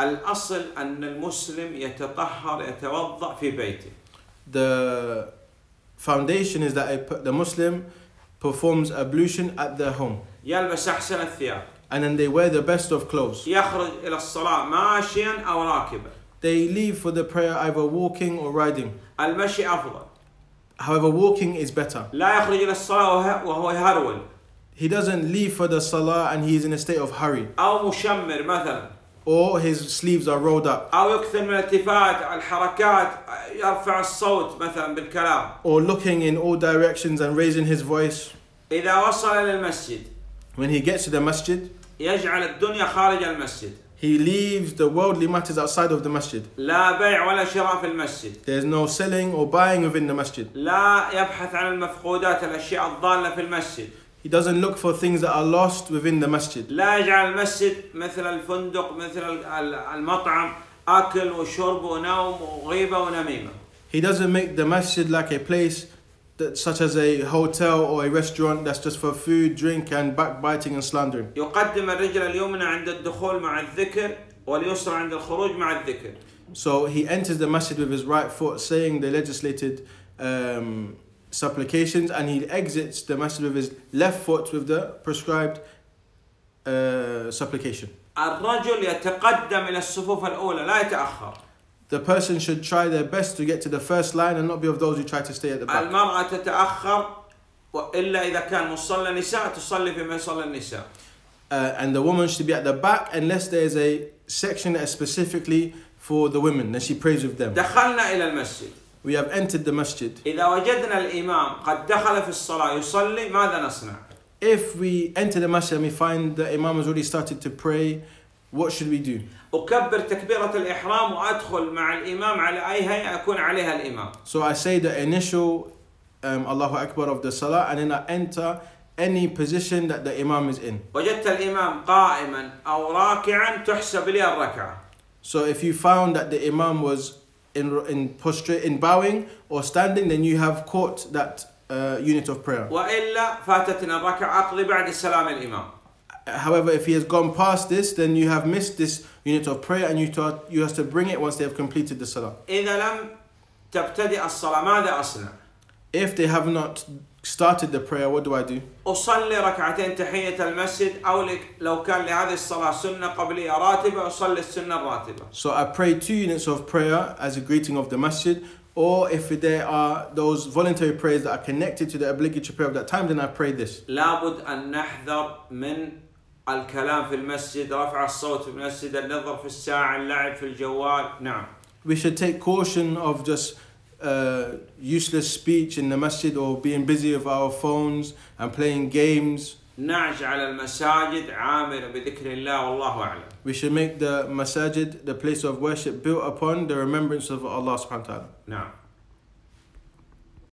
الأصل أن المسلم يتطهر يتوضأ في بيته The foundation is that a, p- the Muslim performs ablution at their home. يلبس أحسن الثياب And then they wear the best of clothes. يخرج إلى الصلاة ماشيا أو راكبا They leave for the prayer either walking or riding. المشي أفضل However, walking is better. لا يخرج إلى الصلاة وه- وهو يهرول He doesn't leave for the salah and he is in a state of hurry. أو مشمر مثلا Or his sleeves are rolled up. أو يكثر من الالتفات الحركات يرفع الصوت مثلا بالكلام Or looking in all directions and raising his voice. إذا وصل إلى المسجد When he gets to the masjid, يجعل الدنيا خارج المسجد he leaves the worldly matters outside of the masjid. لا بيع ولا شراء في المسجد There's no selling or buying within the masjid. لا يبحث عن المفقودات الأشياء الضالة في المسجد He doesn't look for things that are lost within the masjid. لا يجعل المسجد مثل الفندق مثل ال- ال- المطعم أكل وشرب ونوم وغيبة ونميمة He doesn't make the masjid like a place that, such as a hotel or a restaurant that's just for food, drink, and backbiting and slandering. يقدم الرجل اليمنى عند الدخول مع الذكر واليسرى عند الخروج مع الذكر So he enters the masjid with his right foot, saying the legislated um, supplications, and he exits the masjid with his left foot with the prescribed uh, supplication. الرجل يتقدم إلى الصفوف الأولى لا يتأخر The person should try their best to get to the first line and not be of those who try to stay at the back. المرأة تتأخر إلا إذا كان مصلى نساء تصلي في مصلى النساء Uh, and the woman should be at the back unless there is a section that is specifically for the women. Then she prays with them. دخلنا إلى المسجد We have entered the masjid. إذا وجدنا الإمام قد دخل في الصلاة يصلي ماذا نصنع؟ If we enter the masjid and we find the imam has already started to pray, what should we do? أكبر تكبيرة الإحرام وأدخل مع الإمام على أي هيئة يكون عليها الإمام So I say the initial um, Allahu Akbar of the Salah and then I enter any position that the Imam is in. وجدت الإمام قائما أو راكعا تحسب لي الركعة So if you found that the Imam was in, in, posture, in bowing or standing, then you have caught that uh, unit of prayer. However, if he has gone past this, then you have missed this unit of prayer and you, you have to bring it once they have completed the salah. If they have not started the prayer, what do I do? أصلي ركعتين تحية المسجد أو لك- لو كان لهذه الصلاة سنة قبلية راتبة أصلي السنة الراتبة So I pray two units of prayer as a greeting of the masjid, or if there are those voluntary prayers that are connected to the obligatory prayer of that time, then I pray this. لابد أن نحذر من الكلام في المسجد رفع الصوت في المسجد النظر في الساعة اللعب في الجوال نعم We should take caution of just uh, useless speech in the masjid or being busy with our phones and playing games. نعج على المساجد عامرة بذكر الله والله أعلم We should make the masajid the place of worship built upon the remembrance of Allah subhanahu wa ta'ala. نعم